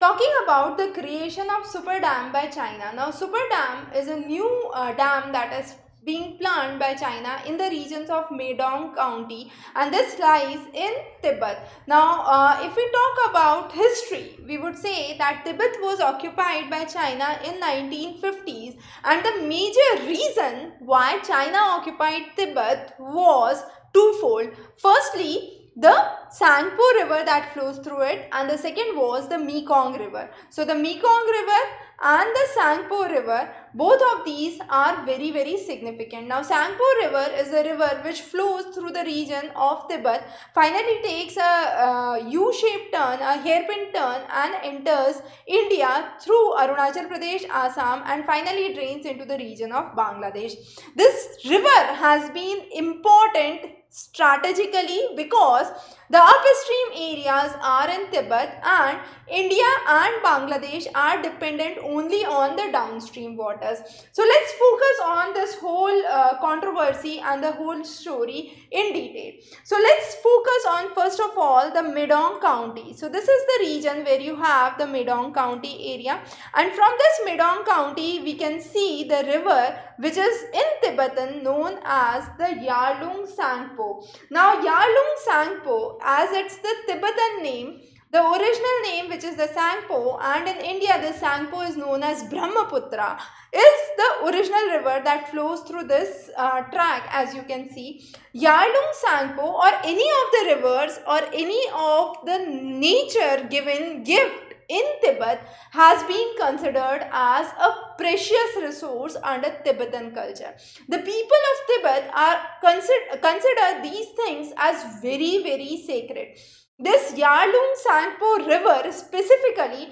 Talking about the creation of super dam by China. Now super dam is a new uh, dam that is being planned by China in the regions of Meidong County and this lies in Tibet. Now uh, if we talk about history we would say that Tibet was occupied by China in 1950s and the major reason why China occupied Tibet was twofold. Firstly the Tsangpo river that flows through it and the second was the Mekong river. So the Mekong river and the Tsangpo river both of these are very very significant. Now Tsangpo river is a river which flows through the region of Tibet finally takes a, a U-shaped turn a hairpin turn and enters India through Arunachal Pradesh, Assam and finally drains into the region of Bangladesh. This river has been important strategically because the upstream areas are in Tibet and India and Bangladesh are dependent only on the downstream waters. So let's focus on this whole uh, controversy and the whole story in detail. So let's focus on first of all the Medong County. So this is the region where you have the Medong County area and from this Medong County we can see the river which is in Tibetan known as the Yarlung Tsangpo. Now Yarlung Tsangpo as it's the Tibetan name the original name which is the Tsangpo and in India the Tsangpo is known as Brahmaputra is the original river that flows through this uh, track as you can see. Yarlung Tsangpo or any of the rivers or any of the nature given gift in Tibet has been considered as a precious resource under Tibetan culture. The people of Tibet are consider, consider these things as very very sacred. This Yarlung Tsangpo river specifically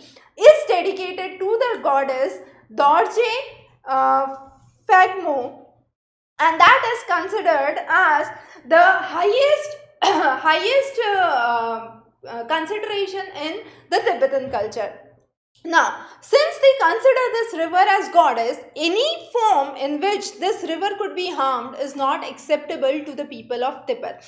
is dedicated to the goddess Dorje uh, Phagmo and that is considered as the highest highest uh, uh, consideration in the Tibetan culture. Now, since they consider this river as goddess, any form in which this river could be harmed is not acceptable to the people of Tibet.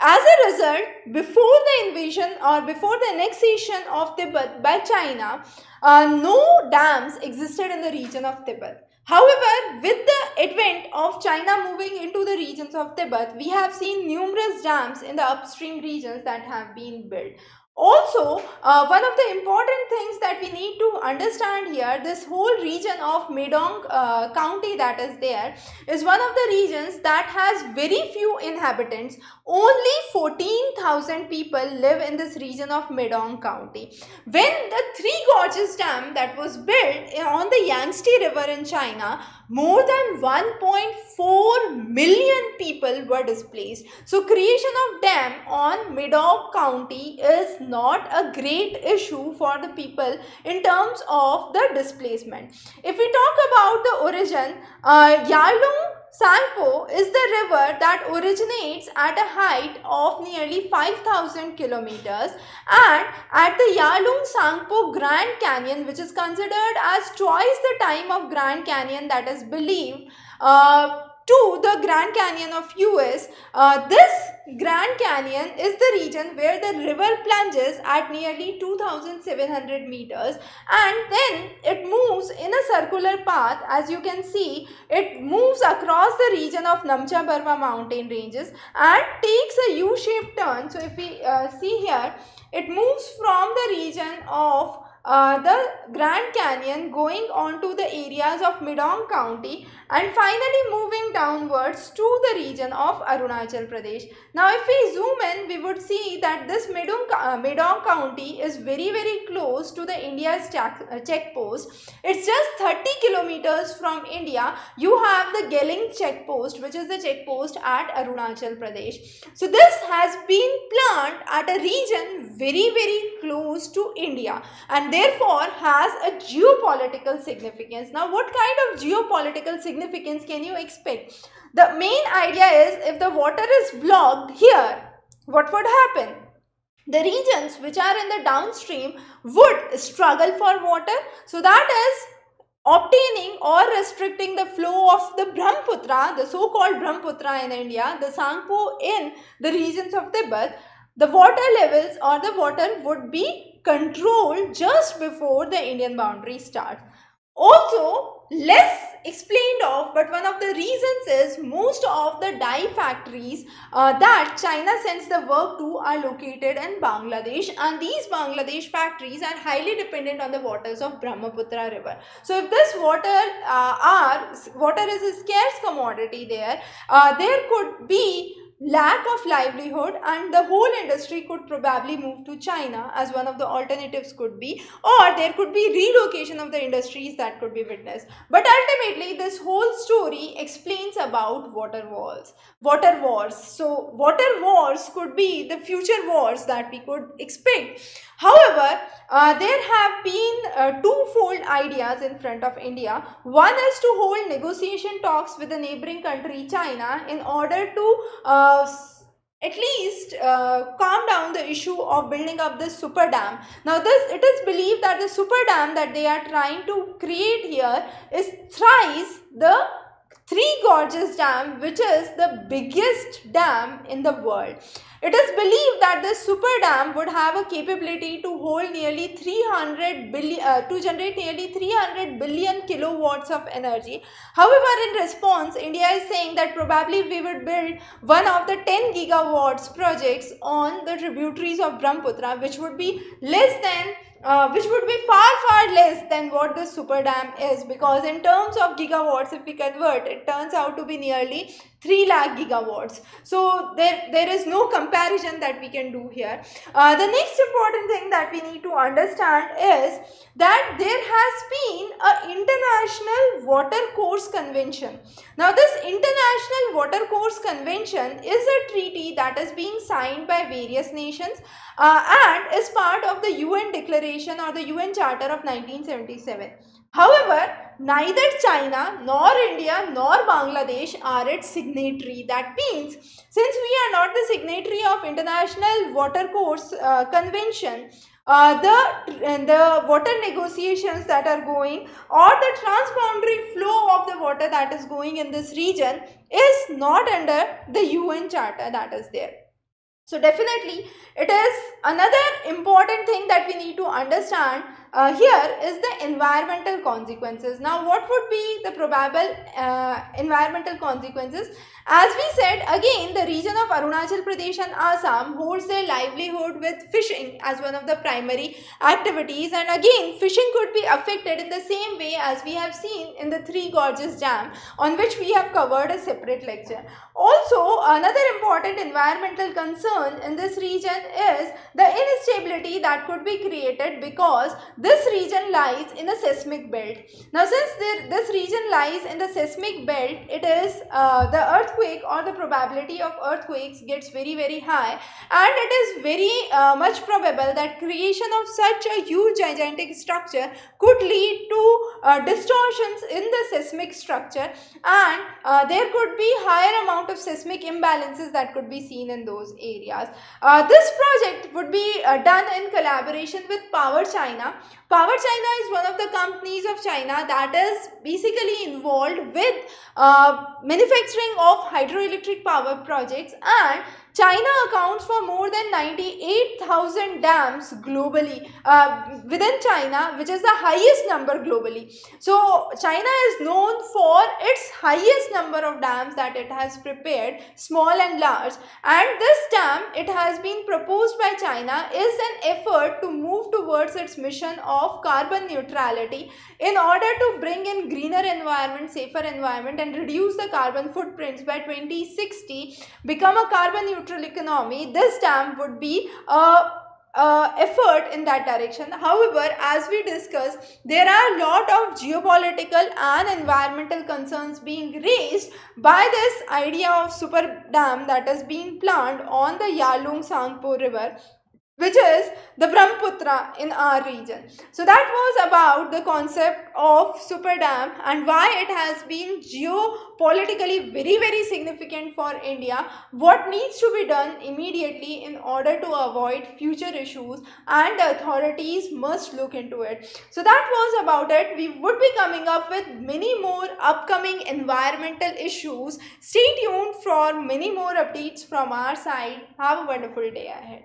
As a result, before the invasion or before the annexation of Tibet by China, uh, no dams existed in the region of Tibet. However, with the advent of China moving into the regions of Tibet, we have seen numerous dams in the upstream regions that have been built. Also, uh, one of the important things that we need to understand here, this whole region of Medong uh, county that is there is one of the regions that has very few inhabitants. Only 14,000 people live in this region of Medong county. When the Three Gorges Dam that was built on the Yangtze River in China more than 1.4 million people were displaced. So creation of dam on Medong County is not a great issue for the people in terms of the displacement. If we talk about the origin, uh, Yarlung Tsangpo is the river that originates at a height of nearly 5000 kilometers and at the Yarlung Tsangpo Grand Canyon which is considered as twice the time of Grand Canyon that is believed uh, to the Grand Canyon of US. Uh, this Grand Canyon is the region where the river plunges at nearly 2700 meters and then it moves in a circular path as you can see it moves across the region of Namcha Barwa mountain ranges and takes a U-shaped turn. So if we uh, see here it moves from the region of uh, the Grand Canyon going on to the areas of Medong County and finally moving downwards to the region of Arunachal Pradesh. Now if we zoom in we would see that this Medong, uh, Medong County is very very close to the India's uh, check post. It's just 30 kilometers from India. You have the Geling check post which is the check post at Arunachal Pradesh. So this has been planned at a region very very close to India and therefore has a geopolitical significance. Now what kind of geopolitical significance can you expect? The main idea is if the water is blocked here, what would happen? The regions which are in the downstream would struggle for water. So that is obtaining or restricting the flow of the Brahmaputra, the so-called Brahmaputra in India, the Tsangpo in the regions of Tibet, the water levels or the water would be control just before the Indian boundary starts. Also, less explained of, but one of the reasons is most of the dye factories uh, that China sends the work to are located in Bangladesh and these Bangladesh factories are highly dependent on the waters of Brahmaputra river. So if this water uh, are, water is a scarce commodity there, uh, there could be lack of livelihood and the whole industry could probably move to China as one of the alternatives could be or there could be relocation of the industries that could be witnessed. But ultimately this whole story explains about water wars. Water wars. So water wars could be the future wars that we could expect. However, uh, there have been uh, twofold ideas in front of India. One is to hold negotiation talks with the neighboring country China in order to uh, at least uh, calm down the issue of building up this super dam. Now this it is believed that the super dam that they are trying to create here is thrice the Three Gorges Dam which is the biggest dam in the world. It is believed that this super dam would have a capability to hold nearly 300 billion, uh, to generate nearly 300 billion kilowatts of energy. However, in response, India is saying that probably we would build one of the 10 gigawatts projects on the tributaries of Brahmaputra which would be less than uh, which would be far far less than what the super dam is because in terms of gigawatts if we convert it turns out to be nearly 3 lakh gigawatts. So there, there is no comparison that we can do here. Uh, the next important thing that we need to understand is that there has been an international water course convention. Now this international water course convention is a treaty that is being signed by various nations uh, and is part of the UN declaration or the UN charter of 1977. However, neither China nor India nor Bangladesh are its signatory. That means since we are not the signatory of International Water Course uh, Convention, uh, the, the water negotiations that are going or the transboundary flow of the water that is going in this region is not under the UN charter that is there. So definitely it is another important thing that we need to understand uh, here is the environmental consequences. Now what would be the probable uh, environmental consequences? As we said again the region of Arunachal Pradesh and Assam holds their livelihood with fishing as one of the primary activities and again fishing could be affected in the same way as we have seen in the Three Gorges Dam on which we have covered a separate lecture. Also another important environmental concern in this region is the instability that could be created because this region lies in a seismic belt. Now since this region lies in the seismic belt it is uh, the earth earthquake or the probability of earthquakes gets very very high and it is very uh, much probable that creation of such a huge gigantic structure could lead to uh, distortions in the seismic structure and uh, there could be higher amount of seismic imbalances that could be seen in those areas. Uh, this project would be uh, done in collaboration with Power China. Power China is one of the companies of China that is basically involved with uh, manufacturing of hydroelectric power projects and China accounts for more than 98,000 dams globally uh, within China which is the highest number globally. So China is known for its highest number of dams that it has prepared small and large and this dam it has been proposed by China is an effort to move towards its mission of carbon neutrality in order to bring in greener environment, safer environment and reduce the carbon footprints by 2060 become a carbon neutral neutral economy, this dam would be a uh, effort in that direction. However, as we discussed, there are a lot of geopolitical and environmental concerns being raised by this idea of super dam that is being planned on the Yarlung Tsangpo river which is the Brahmaputra in our region. So that was about the concept of super dam and why it has been geopolitically very very significant for India. What needs to be done immediately in order to avoid future issues and the authorities must look into it. So that was about it. We would be coming up with many more upcoming environmental issues. Stay tuned for many more updates from our side. Have a wonderful day ahead.